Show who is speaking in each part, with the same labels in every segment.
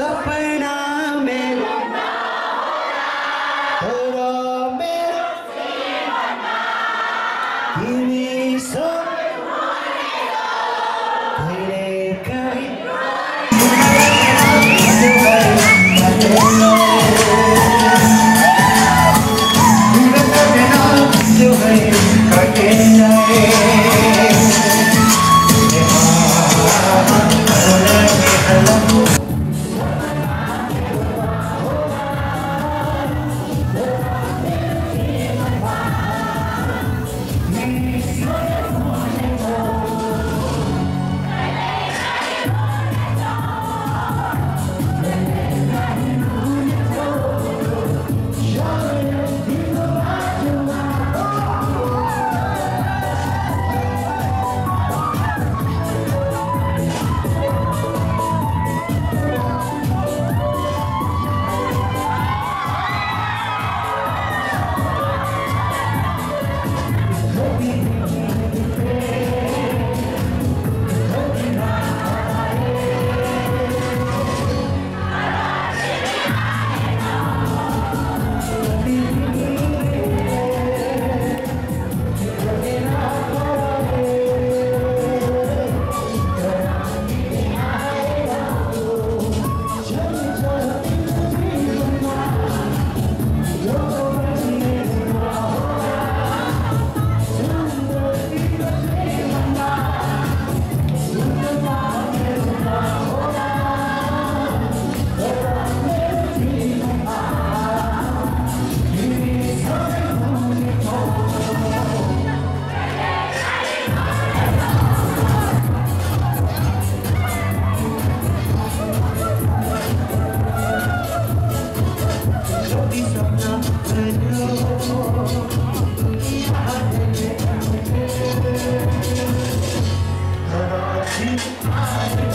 Speaker 1: सपना मेरो तर मेरो तिमीसँग कहिलेकाहीँ Thank you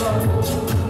Speaker 1: I'm